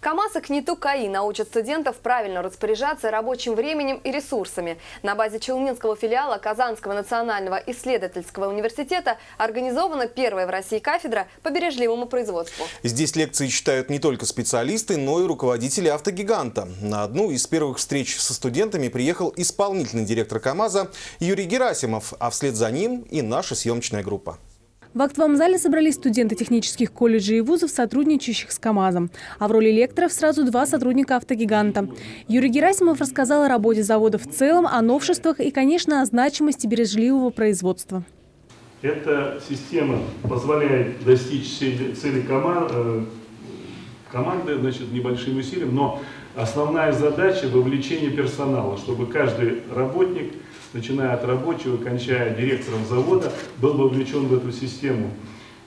КАМАЗ и КНИТУ КАИ научат студентов правильно распоряжаться рабочим временем и ресурсами. На базе Челнинского филиала Казанского национального исследовательского университета организована первая в России кафедра по бережливому производству. Здесь лекции читают не только специалисты, но и руководители автогиганта. На одну из первых встреч со студентами приехал исполнительный директор КАМАЗа Юрий Герасимов, а вслед за ним и наша съемочная группа. В актовом зале собрались студенты технических колледжей и вузов, сотрудничающих с КАМАЗом. А в роли лекторов сразу два сотрудника автогиганта. Юрий Герасимов рассказал о работе завода в целом, о новшествах и, конечно, о значимости бережливого производства. Эта система позволяет достичь цели э, команды значит, небольшим усилием, но основная задача – вовлечение персонала, чтобы каждый работник – начиная от рабочего, кончая директором завода, был вовлечен в эту систему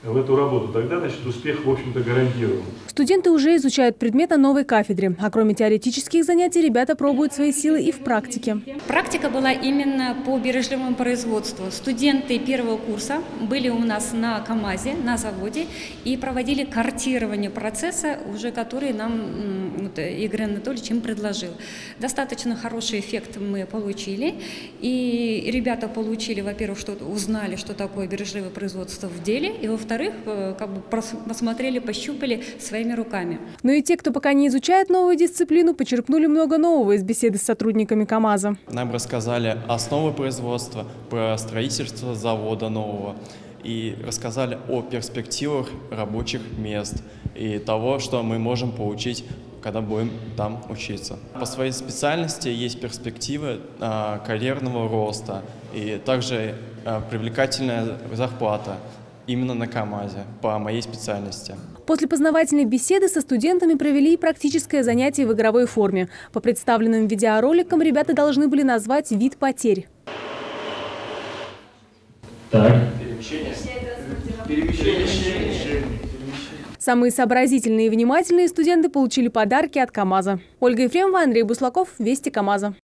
в эту работу, тогда, значит, успех, в общем-то, гарантирован. Студенты уже изучают предмет на новой кафедре. А кроме теоретических занятий, ребята пробуют свои силы и в практике. Практика была именно по бережливому производству. Студенты первого курса были у нас на КАМАЗе, на заводе, и проводили картирование процесса, уже который нам вот, Игорь Анатольевич им предложил. Достаточно хороший эффект мы получили. И ребята получили, во-первых, что узнали, что такое бережливое производство в деле, и, во-вторых, во-вторых, э, как бы посмотрели, пощупали своими руками. Но и те, кто пока не изучает новую дисциплину, почерпнули много нового из беседы с сотрудниками КАМАЗа. Нам рассказали основы производства, про строительство завода нового и рассказали о перспективах рабочих мест и того, что мы можем получить когда будем там учиться. По своей специальности есть перспективы а, карьерного роста и также а, привлекательная зарплата именно на КАМАЗе по моей специальности. После познавательной беседы со студентами провели практическое занятие в игровой форме. По представленным видеороликам ребята должны были назвать вид потерь. Так. Перемещение. Самые сообразительные и внимательные студенты получили подарки от КАМАЗа. Ольга Ефремова, Андрей Буслаков, Вести КАМАЗа.